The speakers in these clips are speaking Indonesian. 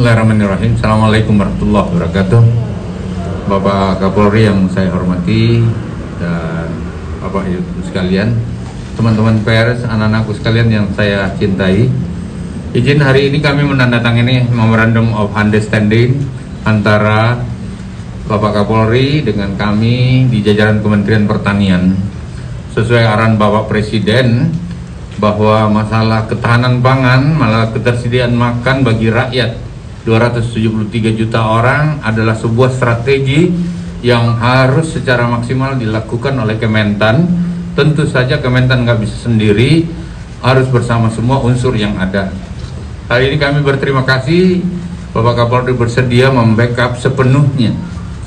Bismillahirrahmanirrahim. Assalamualaikum warahmatullahi wabarakatuh. Bapak Kapolri yang saya hormati dan Bapak Ibu sekalian, teman-teman pers, anak-anakku sekalian yang saya cintai. Izin hari ini kami menandatangani Memorandum of Understanding antara Bapak Kapolri dengan kami di jajaran Kementerian Pertanian sesuai arahan Bapak Presiden bahwa masalah ketahanan pangan, malah ketersediaan makan bagi rakyat 273 juta orang adalah sebuah strategi yang harus secara maksimal dilakukan oleh Kementan. Tentu saja Kementan nggak bisa sendiri, harus bersama semua unsur yang ada. Hari ini kami berterima kasih Bapak Kapolri bersedia membackup sepenuhnya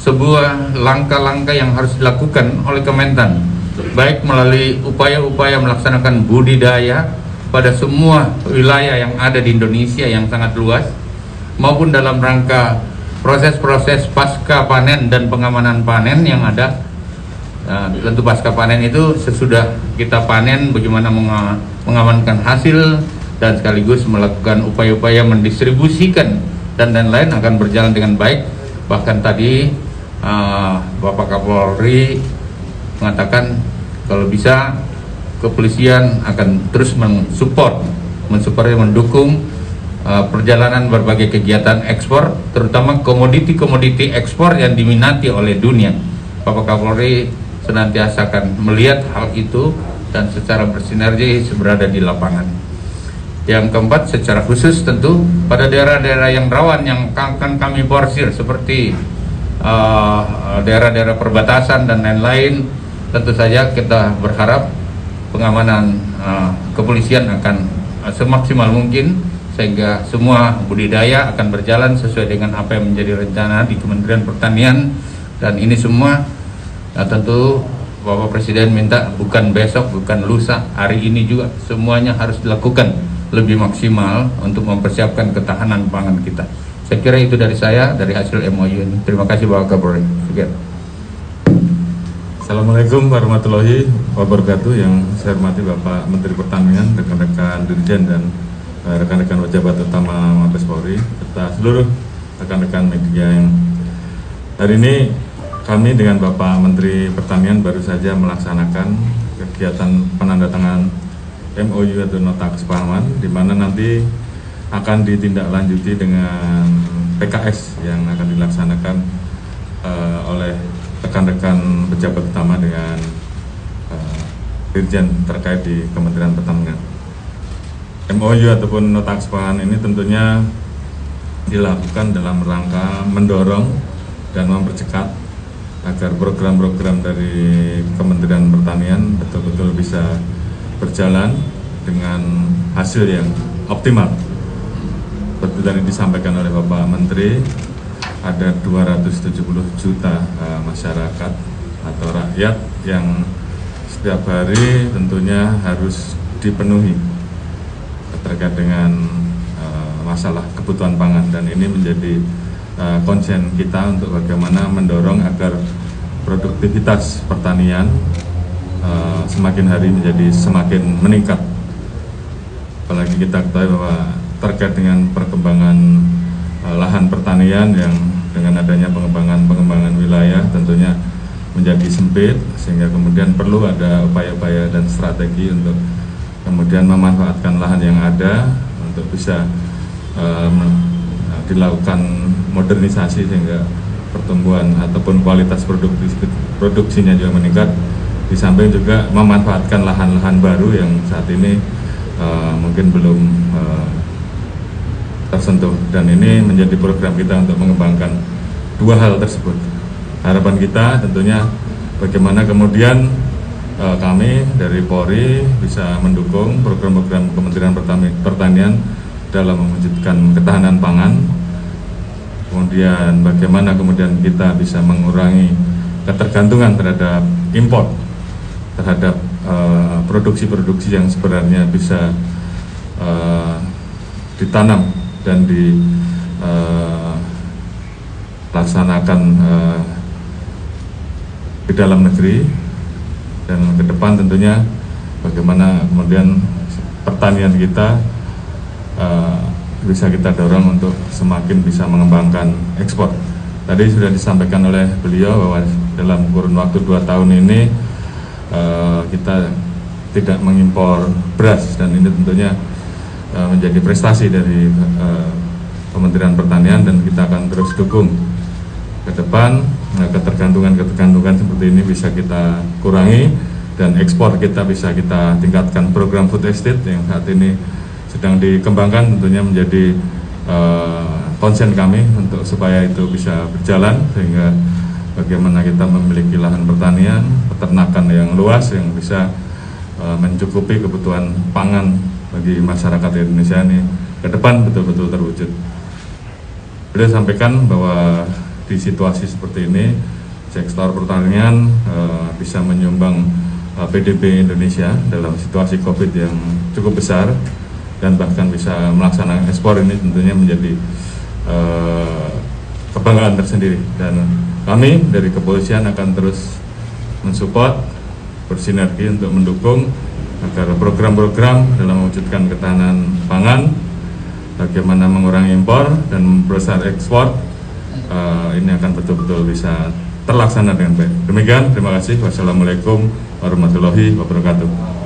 sebuah langkah-langkah yang harus dilakukan oleh Kementan, baik melalui upaya-upaya melaksanakan budidaya pada semua wilayah yang ada di Indonesia yang sangat luas, maupun dalam rangka proses-proses pasca panen dan pengamanan panen yang ada. Nah, tentu pasca panen itu sesudah kita panen bagaimana mengamankan hasil dan sekaligus melakukan upaya-upaya mendistribusikan dan lain-lain akan berjalan dengan baik. Bahkan tadi uh, Bapak Kapolri mengatakan kalau bisa kepolisian akan terus mensupport mensupport mendukung uh, perjalanan berbagai kegiatan ekspor, terutama komoditi-komoditi ekspor yang diminati oleh dunia. Bapak Kapolri senantiasa akan melihat hal itu dan secara bersinergi berada di lapangan. Yang keempat, secara khusus tentu pada daerah-daerah yang rawan yang akan kami porsir seperti uh, daerah-daerah uh, perbatasan dan lain-lain, tentu saja kita berharap pengamanan uh, kepolisian akan semaksimal mungkin sehingga semua budidaya akan berjalan sesuai dengan apa yang menjadi rencana di Kementerian Pertanian dan ini semua nah tentu Bapak Presiden minta bukan besok, bukan lusa, hari ini juga semuanya harus dilakukan lebih maksimal untuk mempersiapkan ketahanan pangan kita. Saya kira itu dari saya, dari hasil MOU ini. Terima kasih Bapak Kapolri. Assalamualaikum warahmatullahi wabarakatuh yang saya hormati Bapak Menteri Pertanian, rekan-rekan Dirjen dan rekan-rekan pejabat utama Mabes Polri serta seluruh rekan-rekan media yang hari ini kami dengan Bapak Menteri Pertanian baru saja melaksanakan kegiatan penandatangan MOU atau nota kesepahaman di mana nanti akan ditindaklanjuti dengan PKS yang akan dilaksanakan uh, oleh rekan-rekan pejabat utama dengan uh, dirjen terkait di Kementerian Pertanian. MOU ataupun nota kesepakatan ini tentunya dilakukan dalam rangka mendorong dan mempercepat agar program-program dari Kementerian Pertanian betul-betul bisa berjalan dengan hasil yang optimal. Seperti tadi disampaikan oleh Bapak Menteri, ada 270 juta uh, masyarakat atau rakyat yang setiap hari tentunya harus dipenuhi terkait dengan uh, masalah kebutuhan pangan dan ini menjadi uh, konsen kita untuk bagaimana mendorong agar produktivitas pertanian uh, semakin hari menjadi semakin meningkat. Apalagi kita ketahui bahwa terkait dengan perkembangan uh, lahan pertanian yang dengan adanya pengembangan-pengembangan wilayah tentunya menjadi sempit sehingga kemudian perlu ada upaya-upaya dan strategi untuk kemudian memanfaatkan lahan yang ada untuk bisa um, dilakukan modernisasi sehingga pertumbuhan ataupun kualitas produksi produksinya juga meningkat. Di samping juga memanfaatkan lahan-lahan baru yang saat ini uh, mungkin belum uh, tersentuh. Dan ini menjadi program kita untuk mengembangkan dua hal tersebut. Harapan kita tentunya bagaimana kemudian uh, kami dari Polri bisa mendukung program-program Kementerian Pertanian dalam mewujudkan ketahanan pangan. Kemudian bagaimana kemudian kita bisa mengurangi ketergantungan terhadap impor terhadap eh, produksi-produksi uh, yang sebenarnya bisa uh, ditanam dan dilaksanakan uh, di dalam negeri dan ke depan tentunya bagaimana kemudian pertanian kita uh, bisa kita dorong untuk semakin bisa mengembangkan ekspor. Tadi sudah disampaikan oleh beliau bahwa dalam kurun waktu dua tahun ini uh, kita tidak mengimpor beras dan ini tentunya uh, menjadi prestasi dari uh, Kementerian Pertanian dan kita akan terus dukung ke depan ketergantungan-ketergantungan seperti ini bisa kita kurangi dan ekspor kita bisa kita tingkatkan program food estate yang saat ini sedang dikembangkan tentunya menjadi uh, konsen kami untuk supaya itu bisa berjalan sehingga bagaimana kita memiliki lahan pertanian, peternakan yang luas yang bisa uh, mencukupi kebutuhan pangan bagi masyarakat Indonesia ini ke depan betul-betul terwujud. Beliau sampaikan bahwa di situasi seperti ini sektor pertanian uh, bisa menyumbang uh, PDB Indonesia dalam situasi COVID yang cukup besar dan bahkan bisa melaksanakan ekspor ini tentunya menjadi uh, kebanggaan tersendiri. Dan kami dari kepolisian akan terus mensupport bersinergi untuk mendukung agar program-program dalam mewujudkan ketahanan pangan bagaimana mengurangi impor dan membesar ekspor uh, ini akan betul-betul bisa terlaksana dengan baik. Demikian, terima kasih. Wassalamualaikum warahmatullahi wabarakatuh.